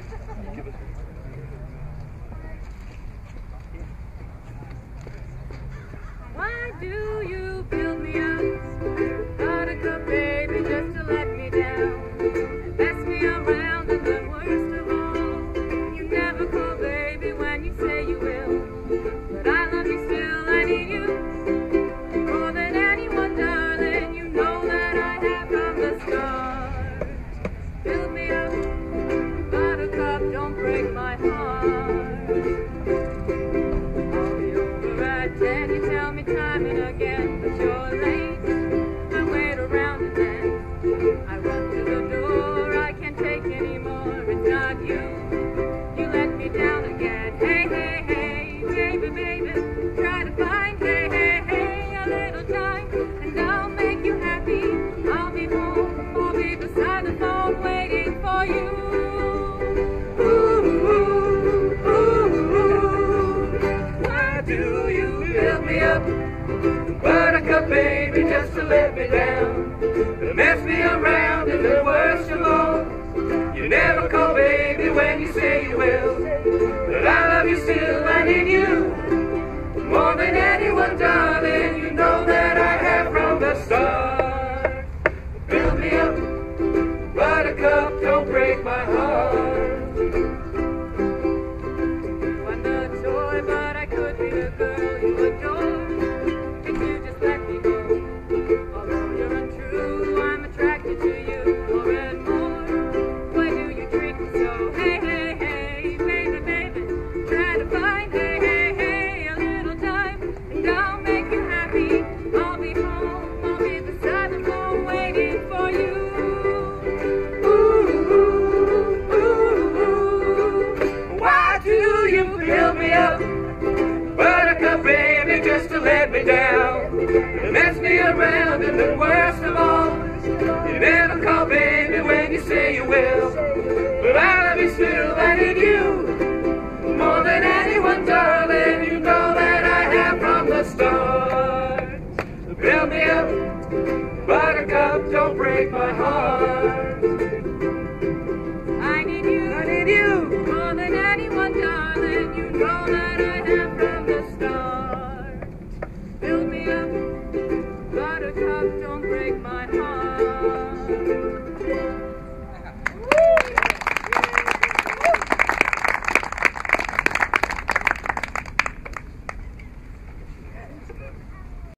Why tell me time and again that you're late. I wait around and then I run to the door. I can't take anymore. It's not you. You let me down again. Hey, hey, hey, baby, baby. Try to find, hey, hey, hey, a little time, and I'll make you happy. I'll be home. I'll be beside the phone waiting for you. Ooh, ooh, ooh, ooh. Why do up? Buttercup baby, just to let me down. To mess me around, and the worst of all, you never call baby when you say you will. But I love you still, I need you. More than anyone, darling, you know that I have from the start. Build me up, buttercup, don't break my heart. To let me down. You mess me around, and the worst of all, you never call baby when you say you will. But I love you still, I need you. More than anyone, darling, you know that I have from the start. Build me up, buttercup, don't break my heart.